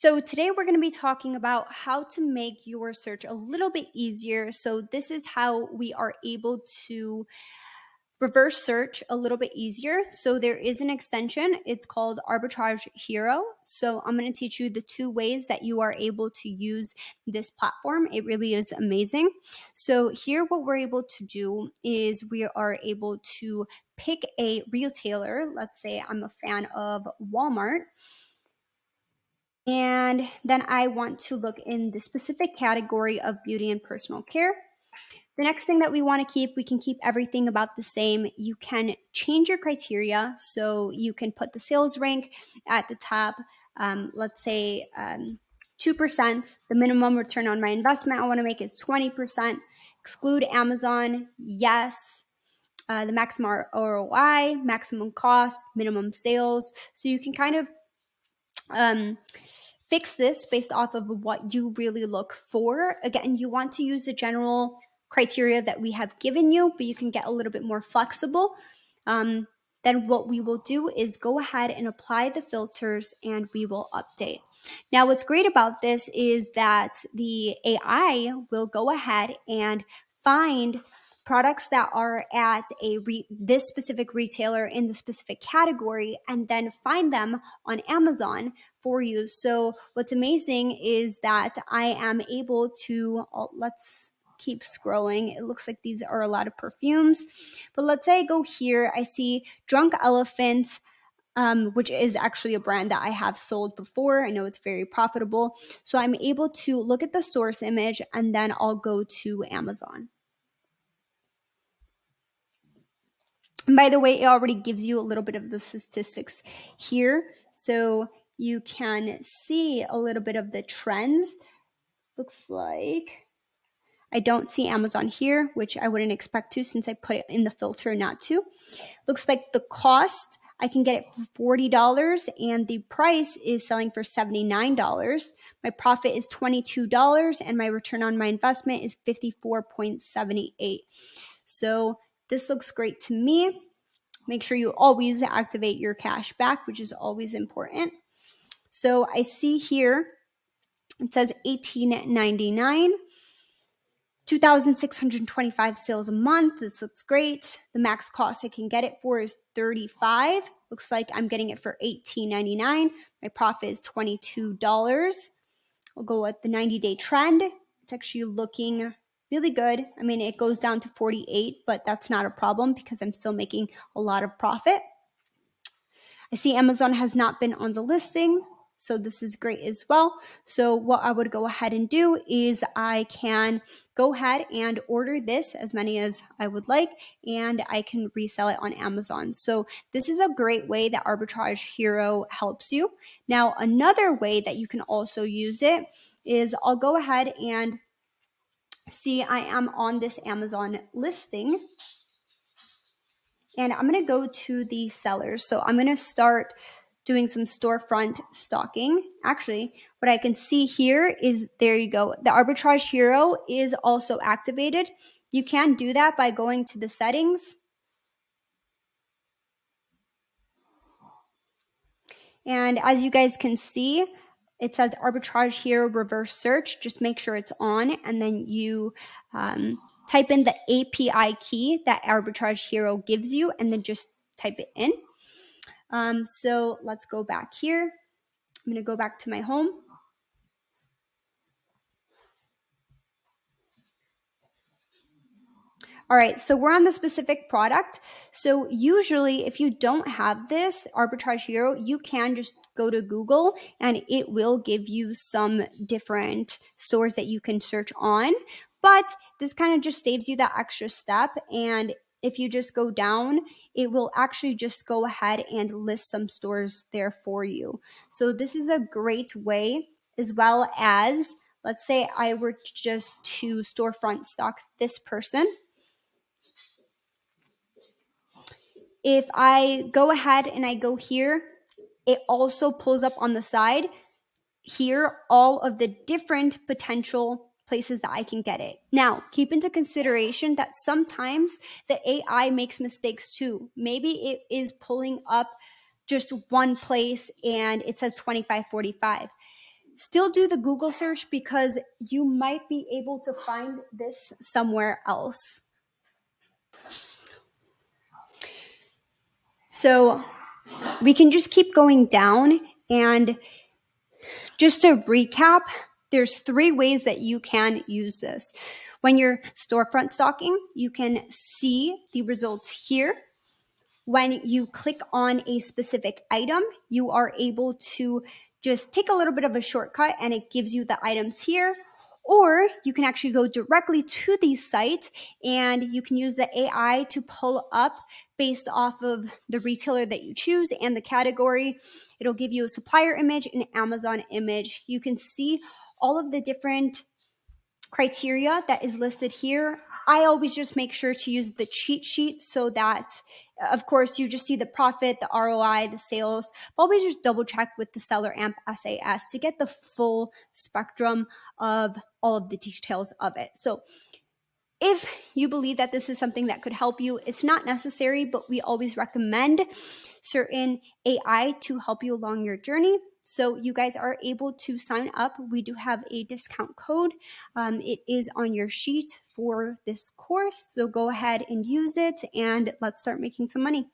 So, today we're going to be talking about how to make your search a little bit easier. So, this is how we are able to reverse search a little bit easier. So, there is an extension, it's called Arbitrage Hero. So, I'm going to teach you the two ways that you are able to use this platform. It really is amazing. So, here, what we're able to do is we are able to pick a retailer. Let's say I'm a fan of Walmart and then I want to look in the specific category of beauty and personal care. The next thing that we want to keep, we can keep everything about the same. You can change your criteria. So you can put the sales rank at the top. Um, let's say um, 2%. The minimum return on my investment I want to make is 20%. Exclude Amazon, yes. Uh, the maximum ROI, maximum cost, minimum sales. So you can kind of um, fix this based off of what you really look for. Again, you want to use the general criteria that we have given you, but you can get a little bit more flexible. Um, then what we will do is go ahead and apply the filters and we will update. Now, what's great about this is that the AI will go ahead and find products that are at a re- this specific retailer in the specific category and then find them on Amazon for you. So what's amazing is that I am able to oh, let's keep scrolling. It looks like these are a lot of perfumes. But let's say I go here, I see Drunk Elephants um, which is actually a brand that I have sold before. I know it's very profitable. So I'm able to look at the source image and then I'll go to Amazon. And by the way, it already gives you a little bit of the statistics here. So you can see a little bit of the trends. Looks like I don't see Amazon here, which I wouldn't expect to since I put it in the filter not to. Looks like the cost, I can get it for $40 and the price is selling for $79. My profit is $22 and my return on my investment is 54.78. So this looks great to me. Make sure you always activate your cash back, which is always important. So I see here it says 1899 2625 sales a month. This looks great. The max cost i can get it for is 35 looks like i'm getting it for 18.99 my profit is $22 i'll go with the 90 day trend. It's actually looking really good. I mean, it goes down to 48, but that's not a problem because I'm still making a lot of profit. I see Amazon has not been on the listing, so this is great as well. So what I would go ahead and do is I can go ahead and order this as many as I would like and I can resell it on Amazon. So this is a great way that Arbitrage Hero helps you. Now, another way that you can also use it is I'll go ahead and see I am on this Amazon listing. And I'm going to go to the sellers. So I'm going to start doing some storefront stalking. Actually, what I can see here is there you go. The arbitrage hero is also activated. You can do that by going to the settings. And as you guys can see, it says arbitrage hero reverse search. Just make sure it's on, and then you um, type in the API key that arbitrage hero gives you, and then just type it in. Um, so let's go back here. I'm going to go back to my home. All right, so we're on the specific product. So usually if you don't have this arbitrage hero, you can just go to Google and it will give you some different stores that you can search on. But this kind of just saves you that extra step. And if you just go down, it will actually just go ahead and list some stores there for you. So this is a great way as well as let's say I were just to storefront stalk this person if I go ahead and I go here, it also pulls up on the side here all of the different potential places that I can get it. Now, keep into consideration that sometimes the AI makes mistakes too. Maybe it is pulling up just one place and it says 2545. still do the Google search because you might be able to find this somewhere else. So we can just keep going down. And just to recap, there's three ways that you can use this. When you're storefront stalking, you can see the results here. When you click on a specific item, you are able to just take a little bit of a shortcut and it gives you the items here. Or you can actually go directly to the site and you can use the AI to pull up based off of the retailer that you choose and the category. It'll give you a supplier image, an Amazon image. You can see all of the different criteria that is listed here. I always just make sure to use the cheat sheet so that, of course, you just see the profit, the ROI, the sales. Always just double check with the SellerAmp SAS to get the full spectrum of all of the details of it. So, if you believe that this is something that could help you, it's not necessary, but we always recommend certain AI to help you along your journey. So you guys are able to sign up. We do have a discount code. Um, it is on your sheet for this course. So go ahead and use it and let's start making some money.